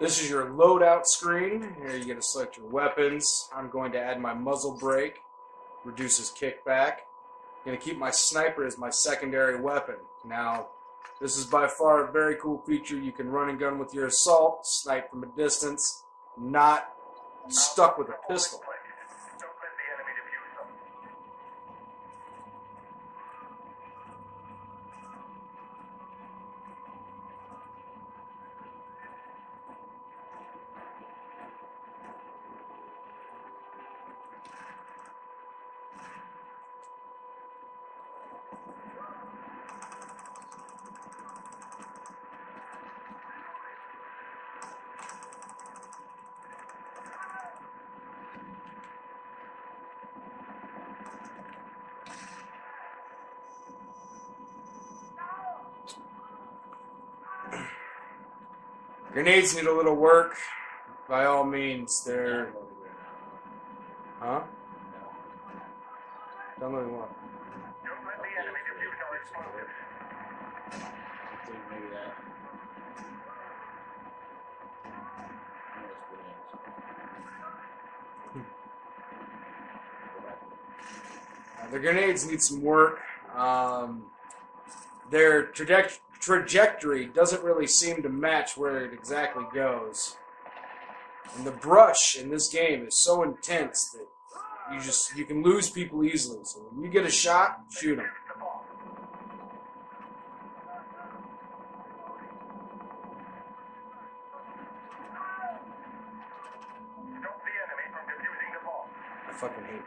This is your loadout screen. Here you get to select your weapons. I'm going to add my muzzle brake, reduces kickback. I'm going to keep my sniper as my secondary weapon. Now, this is by far a very cool feature. You can run and gun with your assault, snipe from a distance, not stuck with a pistol. Grenades need a little work. By all means, they're. Huh? Downloading what? Don't let the grenades need some work. Um, their traje- trajectory doesn't really seem to match where it exactly goes. And the brush in this game is so intense that you just you can lose people easily. So when you get a shot, shoot them. I fucking hate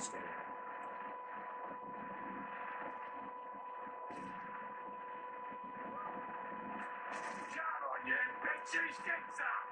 defense. You bitches,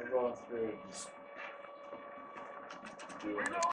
I'm going through and just doing it.